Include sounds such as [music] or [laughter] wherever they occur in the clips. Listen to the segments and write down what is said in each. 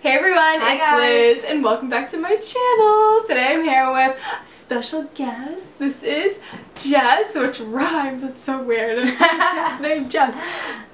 Hey everyone, Hi it's guys. Liz and welcome back to my channel. Today I'm here with a special guest. This is Jess, which rhymes. It's so weird. It's a guest [laughs] named Jess.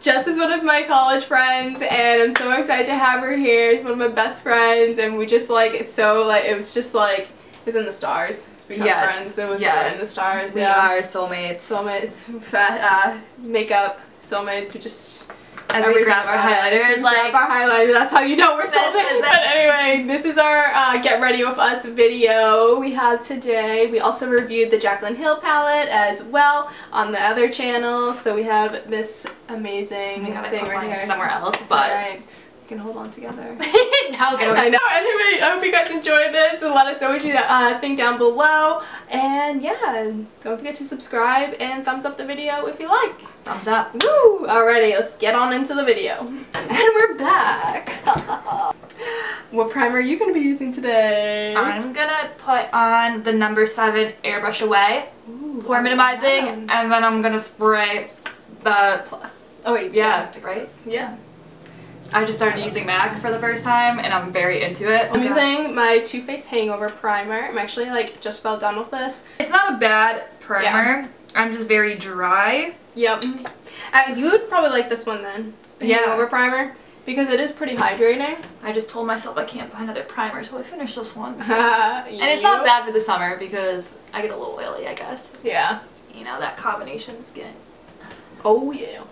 Jess is one of my college friends and I'm so excited to have her here. She's one of my best friends and we just like, it's so like, it was just like, it was in the stars. We Yes. friends. It was yes. in the stars. We yeah. are soulmates. Soulmates, uh, makeup, soulmates. We just As we everything grab our highlighters, we like- grab our highlighters. That's how you know we're it. But anyway, this is our uh, get ready with us video we had today. We also reviewed the Jaclyn Hill palette as well on the other channel. So we have this amazing We gotta thing right here. somewhere else, but-. We can hold on together. [laughs] now go. I know. Anyway, I hope you guys enjoyed this and let us know what you uh, think down below. And yeah, don't forget to subscribe and thumbs up the video if you like. Thumbs up. Woo! Alrighty, let's get on into the video. [laughs] And we're back. [laughs] what primer are you going to be using today? I'm gonna put on the number seven airbrush away, Ooh, pore minimizing, wow. and then I'm gonna spray the. Plus. Oh wait, Yeah, Fix right? Plus. Yeah. I just started using MAC for the first time, and I'm very into it. I'm using my Too Faced Hangover Primer. I'm actually like just about done with this. It's not a bad primer. Yeah. I'm just very dry. Yep. Uh, you would probably like this one then. The Yeah. Hangover Primer. Because it is pretty hydrating. I just told myself I can't buy another primer, so I finished this one. and [laughs] And it's not bad for the summer because I get a little oily, I guess. Yeah. You know, that combination skin. Oh yeah.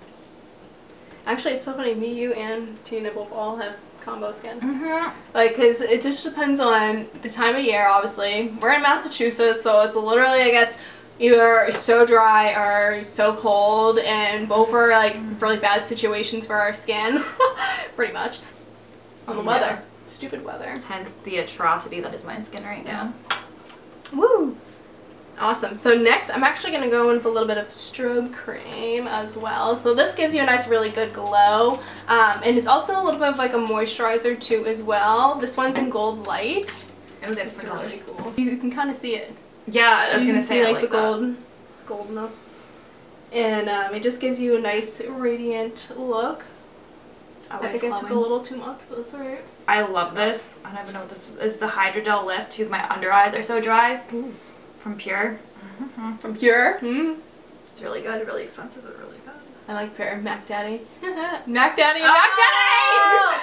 Actually, it's so funny. Me, you, and Tina both all have combo skin. Mm-hmm. Like, cause it just depends on the time of year. Obviously, we're in Massachusetts, so it's literally it gets either so dry or so cold, and both are like really bad situations for our skin, [laughs] pretty much. On the Yeah. weather, stupid weather. Hence the atrocity that is my skin right now. Woo! Awesome. So next, I'm actually going to go in with a little bit of strobe cream as well. So this gives you a nice, really good glow. Um, and it's also a little bit of like a moisturizer too as well. This one's in Gold Light. Oh, they have It's really cool. You can kind of see it. Yeah, I was gonna say see I like, the that. gold, goldness. And um, it just gives you a nice, radiant look. I Always think I took a little too much, but that's alright. I love this. I don't even know what this is. It's the Hydrogel Lift because my under eyes are so dry. From Pure. From Pure. Mm. It's really good, really expensive, but really good. I like Pure. Mac Daddy. [laughs] Mac Daddy. Oh! Mac Daddy!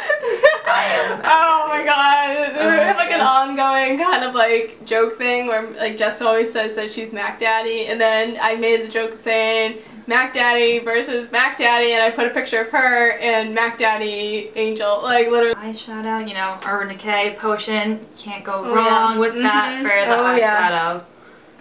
[laughs] Oh my god. Oh we have like an ongoing kind of like joke thing where like Jess always says that she's Mac Daddy and then I made the joke of saying Mac Daddy versus Mac Daddy and I put a picture of her and Mac Daddy Angel. Like literally. Eyeshadow, you know, Urban Decay Potion. Can't go Oh, wrong yeah. with that Mhm. for the Oh, yeah.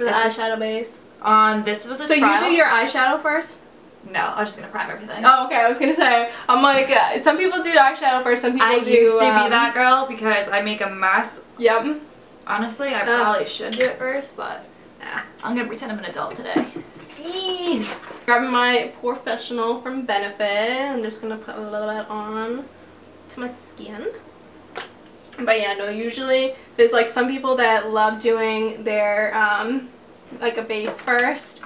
For the This eyeshadow base. On this was a So trial. you do your eyeshadow first? No, I was just gonna prime everything. Oh, okay. I was gonna say. I'm like, uh, some people do eyeshadow first. Some people I do. I used to um, be that girl because I make a mess. Yep. Honestly, I Uh. probably should do it first, but Nah. I'm gonna pretend I'm an adult today. Eee. Grabbing my POREfessional from Benefit. I'm just gonna put a little bit on to my skin. But yeah, no, usually there's like some people that love doing their, um, like a base first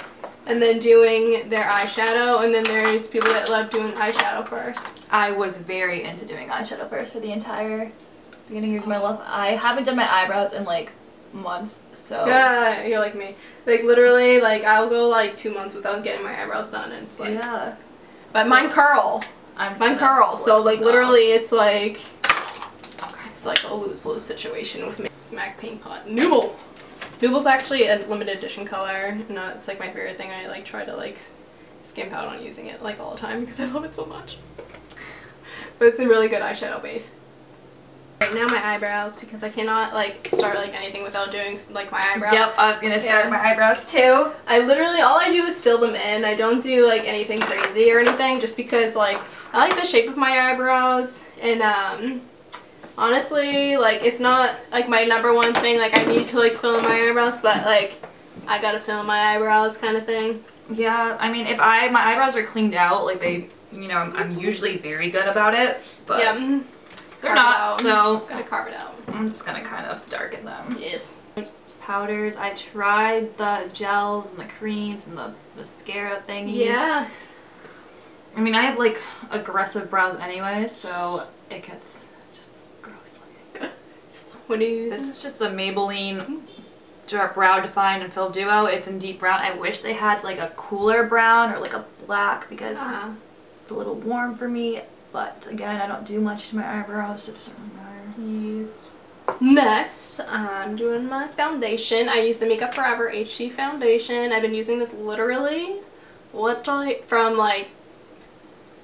and then doing their eyeshadow and then there's people that love doing eyeshadow first. I was very into doing eyeshadow first for the entire beginning years of my life. I haven't done my eyebrows in like months, so Yeah, you're like me. Like literally, like I'll go like two months without getting my eyebrows done and it's like, yeah. but So- mine curl. I'm Mine curl, so like literally it's like. It's like a lose-lose situation with me. It's MAC Paint Pot. Nooble! Nooble's actually a limited edition color, and uh, it's like my favorite thing. I like try to like skimp out on using it like all the time [laughs] because I love it so much. But it's a really good eyeshadow base. Right now my eyebrows because I cannot like start like anything without doing like my eyebrows. Yep, I was gonna start Yeah. my eyebrows too. I literally all I do is fill them in. I don't do like anything crazy or anything just because like I like the shape of my eyebrows and um honestly like it's not like my number one thing like I need to like fill in my eyebrows but like I gotta fill in my eyebrows kind of thing. Yeah, I mean, if I my eyebrows are cleaned out, like they, you know, I'm, I'm usually very good about it, but yeah, mm, they're not. So gotta carve it out. I'm just gonna kind of darken them. Yes. Powders. I tried the gels and the creams and the mascara thingies. Yeah. I mean, I have like aggressive brows anyway, so it gets What do you use? This is just a Maybelline dark Brow Define and Fill Duo. It's in deep brown. I wish they had like a cooler brown or like a black because Ah. it's a little warm for me. But again, I don't do much to my eyebrows, so it doesn't really matter. Next, I'm doing my foundation. I use the Makeup Forever HD foundation. I've been using this literally, what I, from like,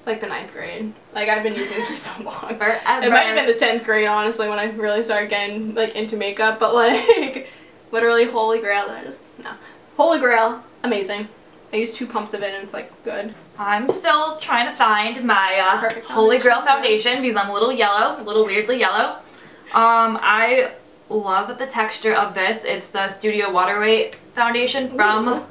like the ninth grade. Like I've been using this for so long. [laughs] Forever. It might have been the tenth grade, honestly, when I really started getting like into makeup. But like, [laughs] literally, holy grail. I just no, holy grail, amazing. I use two pumps of it, and it's like good. I'm still trying to find my uh, Holy Grail foundation, because I'm a little yellow, a little weirdly yellow. Um, I love the texture of this. It's the Studio Water Weight foundation from Ooh.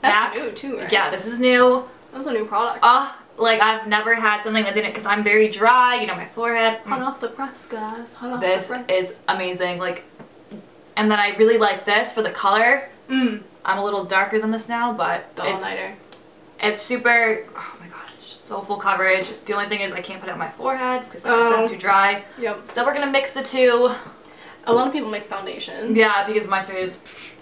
That's MAC. new too, right? Yeah, this is new. that's a new product. Uh, like I've never had something that didn't because I'm very dry, you know, my forehead. Hot off the press, guys. Hot off This the press. is amazing. Like, and then I really like this for the color. mm, I'm a little darker than this now, but the it's all-nighter. It's super, oh my god, it's so full coverage. The only thing is I can't put it on my forehead because like I said, Oh. I'm too dry. Yep. So we're gonna mix the two. A lot of people mix foundations. Yeah, because my face,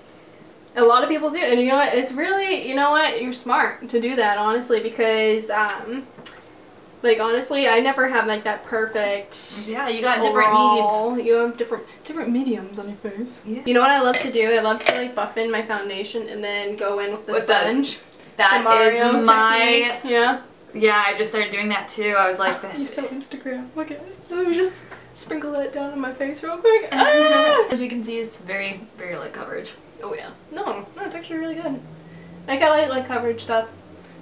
A lot of people do, and you know what? It's really, you know what? You're smart to do that, honestly, because, um, like honestly, I never have like that perfect. yeah, you got different needs. You have different different mediums on your face. Yeah. You know what I love to do? I love to like buff in my foundation and then go in with the With the- sponge. That the is my, technique. Yeah. yeah, I just started doing that too. I was like, [laughs] You're so Instagram. Look at it. Let me just sprinkle that down on my face real quick. [laughs] Ah! As you can see, it's very, very light coverage. Oh yeah. No, no, it's actually really good. Like I like light coverage stuff,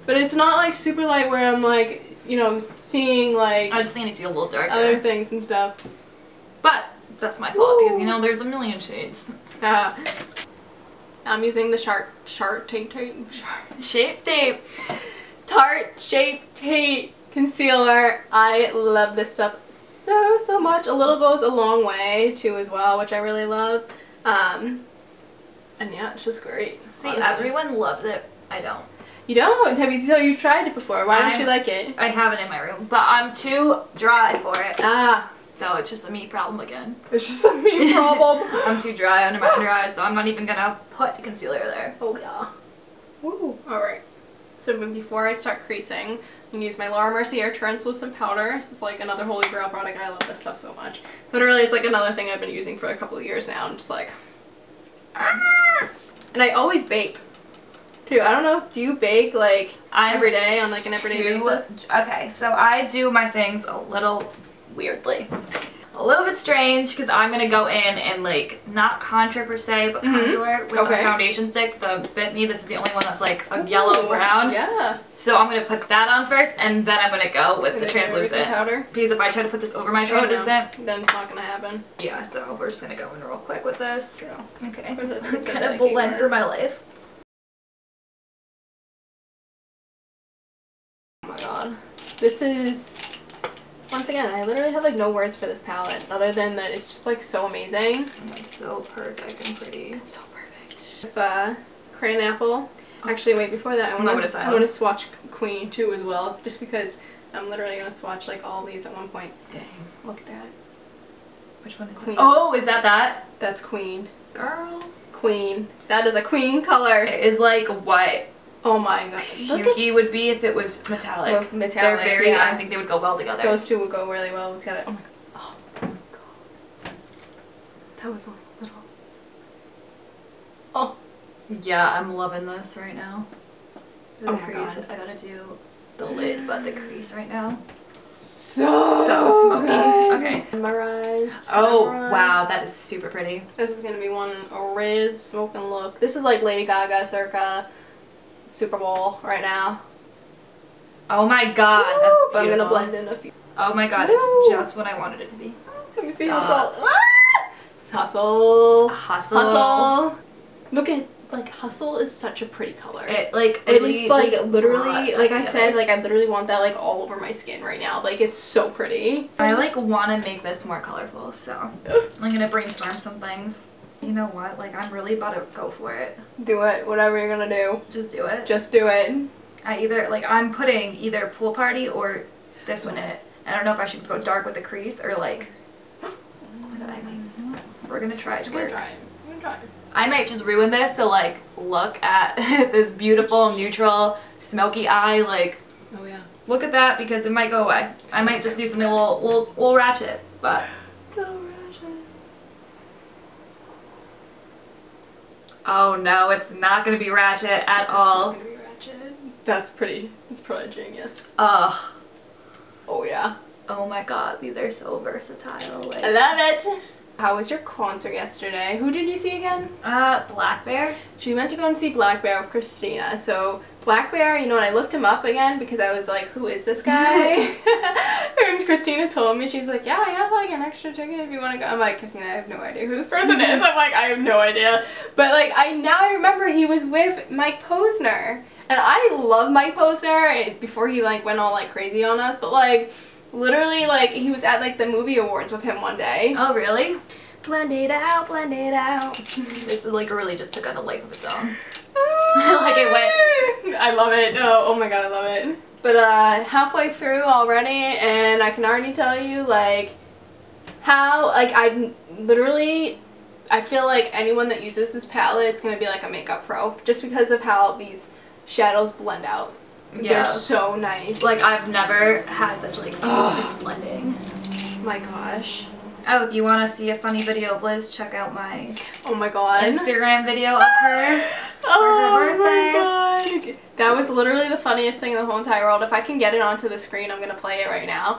but it's not like super light where I'm like, you know, seeing like I just think it needs to be a little darker. other things and stuff. but that's my fault because, you know, there's a million shades. Uh, I'm using the Shark Shark Tape Tape Shark Shape tape. Tarte Shape Tape Concealer. I love this stuff so so much. A little goes a long way too as well, which I really love. Um, and yeah, it's just great. See, honestly. everyone loves it. I don't. You don't? Have you so you tried it before? Why don't I'm- you like it? I have it in my room, but I'm too dry for it. Ah, So it's just a me problem again. it's just a me problem. [laughs] I'm too dry under my under eyes, so I'm not even gonna put concealer there. oh yeah. Woo. Alright. So before I start creasing, I'm gonna use my Laura Mercier translucent powder. This is like another holy grail product. I love this stuff so much. Literally, it's like another thing I've been using for a couple of years now. I'm just like! And I always bake. Too. I don't know. Do you bake like I'm every day on like an everyday basis? Okay, so I do my things a little weirdly. A little bit strange because I'm gonna go in and like not contour per se, but Mhm. contour with Okay. the foundation stick, the Fit Me. This is the only one that's like a yellow brown. Yeah. So I'm gonna put that on first, and then I'm gonna go with the the translucent. powder. Because if I try to put this over my Oh, no. translucent, Then it's not gonna happen. yeah. So we're just gonna go in real quick with this. True. Okay. It's Kind of blend for my life. Oh my god. This is once again, I literally have like no words for this palette other than that it's just like so amazing. It's so perfect and pretty. It's so perfect. With uh Cranapple. Actually wait before that I wanna I wanna swatch Queen too as well. Just because I'm literally gonna swatch like all these at one point. Dang, look at that. Which one is Queen. it? Oh, is that that? That's Queen. Girl. Queen. That is a queen color. It is like what Oh my god. [laughs] Yuki would be if it was metallic. Well, metallic, They're very, yeah. I think they would go well together. Those two would go really well together. Oh my god. Oh my god. That was a little. Oh. yeah, I'm loving this right now. Oh the Oh my. God. I gotta do the lid, but the crease right now. So, So smoky. good. Okay. Memorized. Oh, memorized. wow, that is super pretty. This is gonna be one red smoking look. This is like Lady Gaga circa Super Bowl right now. Oh my god, that's Woo! But I'm gonna blend in a few. Oh my god, Woo! it's just what I wanted it to be. Let me see Stop. hustle. Ah! Hustle. Hustle. Hustle. Look at like hustle is such a pretty color. It like It really is like literally, like that I said, like I literally want that like all over my skin right now. Like it's so pretty. I like want to make this more colorful, so I'm gonna brainstorm some things. You know what? Like I'm really about to go for it. Do it, whatever you're gonna do. Just do it. Just do it. I either like I'm putting either pool party or this one in it. I don't know if I should go dark with the crease or like. Oh my god! I mean, you know what? gonna try it to I'm gonna work. try it. I'm gonna try it. I might just ruin this, so like, look at [laughs] this beautiful, neutral, smoky eye, like, Oh yeah. look at that because it might go away. I might just do something a little, little, little ratchet, but. Oh no, it's not gonna be ratchet at That's all. not gonna be ratchet. That's pretty. It's probably genius. Ugh. Oh yeah. Oh my god, these are so versatile. Like, I love it. How was your concert yesterday? Who did you see again? uh, Black Bear? She went to go and see Black Bear with Christina. So Black Bear, you know, and I looked him up again because I was like, who is this guy? [laughs] and Christina told me, she's like, yeah, I have like an extra ticket if you want to go. I'm like, Christina, I have no idea who this person is. I'm like, I have no idea. But like, I now I remember he was with Mike Posner. And I love Mike Posner eh, before he like went all like crazy on us. But like, literally like, he was at like the movie awards with him one day. Oh, really? Blend it out, blend it out. [laughs] This like really just took on a life of its own. [laughs] Like it went. I love it. Oh, oh my god, I love it. But uh, halfway through already, and I can already tell you like how like I literally. I feel like anyone that uses this palette is gonna be like a makeup pro, just because of how these shadows blend out. Yeah. They're so nice. Like I've never had such like smooth blending. my gosh. Oh, if you want to see a funny video of Liz, check out my Oh my god. Instagram video of [laughs] her. Oh birthday. my god. That was literally the funniest thing in the whole entire world. If I can get it onto the screen, I'm gonna play it right now.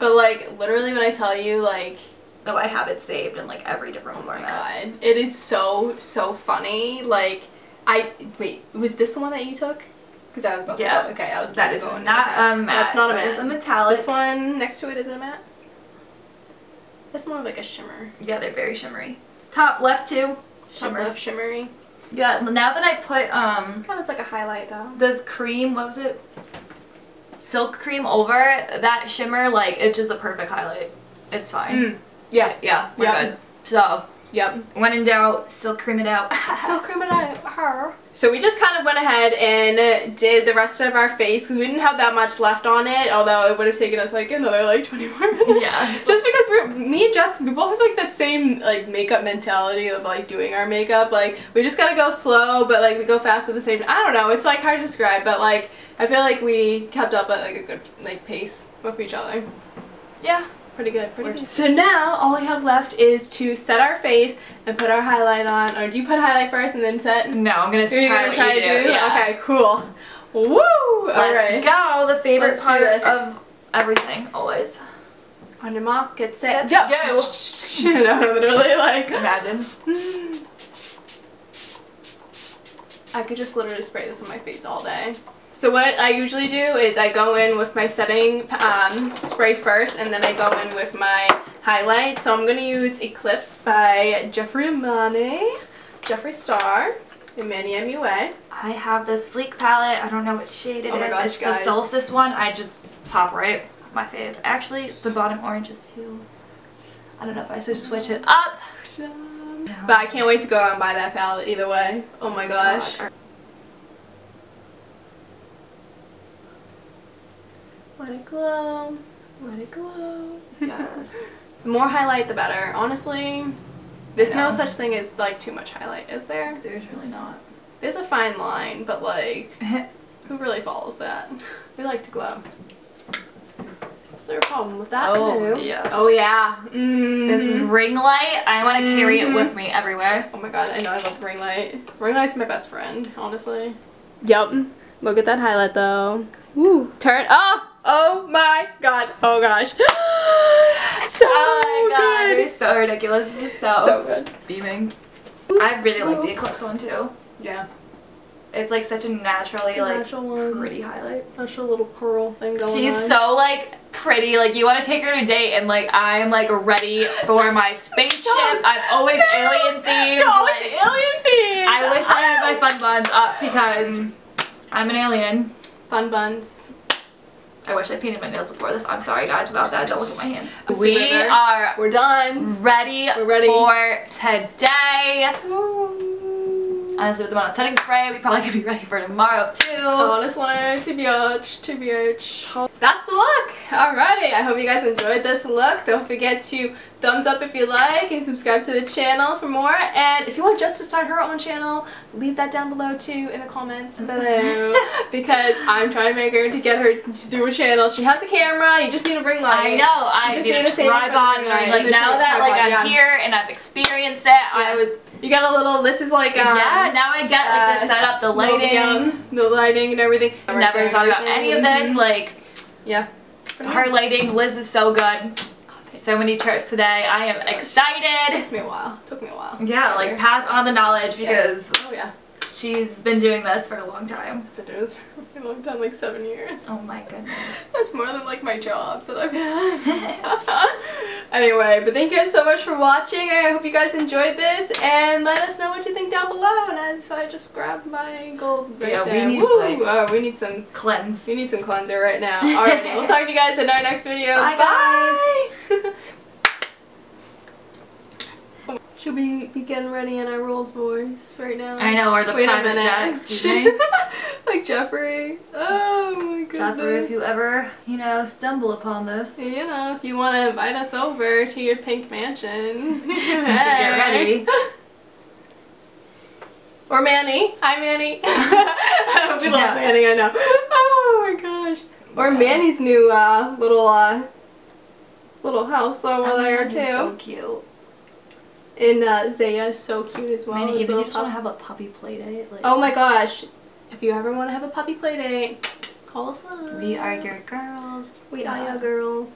But like literally when I tell you like Oh, I have it saved in like every different oh my format. god, it is so so funny. Like I wait, was this the one that you took? Because I was about Yeah. to go. Okay, I was That is not that. a matte. That's not a matte. is a metallic. This one next to it is a matte? That's more like a shimmer. Yeah, they're very shimmery. Top left too. Shimmer. Shimmer. Left shimmery. Yeah, now that I put um Kind of looks like a highlight though. this cream, what was it? Silk cream over that shimmer, like it's just a perfect highlight. It's fine. Mm. Yeah. Yeah, we're Yeah. good. So Yep. when in doubt, silk cream it out. [laughs] so criminal her. So we just kind of went ahead and did the rest of our face because we didn't have that much left on it. Although it would have taken us like another like 20 more minutes. Yeah. [laughs] Just because we're me and Jess, we both have like that same like makeup mentality of like doing our makeup. Like we just gotta go slow, but like we go fast at the same. I don't know. It's like hard to describe, but like I feel like we kept up at like a good like pace with each other. yeah. Pretty good, pretty good. So now all we have left is to set our face and put our highlight on. Or do you put highlight first and then set? No, I'm gonna You're try, gonna what try to do. Yeah. Okay, cool. Woo! Let's Alright. go. The favorite Let's part of everything, always. On your mark, get set, Let's go! go. you know, literally like. Imagine. [sighs] I could just literally spray this on my face all day. So what I usually do is I go in with my setting um, spray first and then I go in with my highlight. So I'm going to use Eclipse by Jeffree Amani, Jeffree Star, in Manny MUA. I have this sleek palette. I don't know what shade it is. Oh my gosh, it's guys. the Solstice one. I just top right. My fave. Actually, the bottom orange is too. I don't know if I should switch it up. But I can't wait to go out and buy that palette either way. Oh my gosh. God. Let it glow. Let it glow. [laughs] Yes. The more highlight, the better. Honestly, there's no such thing as like too much highlight, is there? There's really not. There's a fine line, but like, [laughs] who really follows that? We like to glow. Is there a problem with that? Oh, No. yes. Oh yeah. Mm. This ring light, I want to carry it with me everywhere. Oh my god, I know I love ring light. Ring light's my best friend, honestly. Yep. Look at that highlight though. Woo. Turn. Oh! Oh my god. Oh gosh. [gasps] so oh my god, good. it's so ridiculous. This is so, So good. beaming. I really like the Eclipse one too. Yeah. It's like such a naturally a like natural one. pretty highlight. Natural little pearl thing going She's on. so like pretty. Like you want to take her on a date, and like I'm like ready for my [laughs] spaceship. I'm always alien themed. You're always like, alien themed. I wish I had my [gasps] fun buns up because mm. I'm an alien. fun buns. I wish I painted my nails before this. I'm sorry guys about that. Don't look at my hands. We are We're done. ready, We're ready. for today. Honestly, with the amount of setting spray, we probably could be ready for tomorrow too. Honestly, TBH, TBH. That's the look. Alrighty, I hope you guys enjoyed this look. Don't forget to thumbs up if you like and subscribe to the channel for more. And if you want Jess to start her own channel, leave that down below too in the comments below [laughs] because I'm trying to make her to get her to do a channel. She has a camera. You just need to bring light. I know. I just need, need a to save it for tripod. Like now that like I'm yeah. here and I've experienced it, I would. You got a little. This is like um, yeah. Now I get like the uh, setup, the lighting. the lighting and everything. I've never thought about any of this. Like Yeah. her lighting, Liz is so good. So many tricks today. I am excited. Took me a while. Took me a while. Yeah, like pass on the knowledge because Yes. Oh yeah. she's been doing this for a long time. I've been doing this for a long time, like seven years. Oh my goodness. That's more than like my jobs that I've had. [laughs] anyway, but thank you guys so much for watching. I hope you guys enjoyed this and let us know what you think down below. And as I just grabbed my gold right Yeah, we there. need, Woo! like- oh, we need some Cleanse. we need some cleanser right now. Alrighty, [laughs] we'll talk to you guys in our next video. Bye, Bye. [laughs] Should we be getting ready in our Rolls Royce right now? I know, or the Wait a private minute. jet, [laughs] excuse me. [laughs] like Jeffree. Oh my goodness. Jeffree, if you ever, you know, stumble upon this, You know, if you want to invite us over to your pink mansion. [laughs] get ready. Or Manny. Hi, Manny. we love Yeah. Manny, I know. Oh my gosh. Or Yeah. Manny's new uh, little uh, little house over Oh, there too. so cute. And uh, Zaya is so cute as well. His even little you just want to have a puppy play date, like, Oh my gosh. If you ever want to have a puppy play date, call us up. we are your girls. We Yeah. are your girls.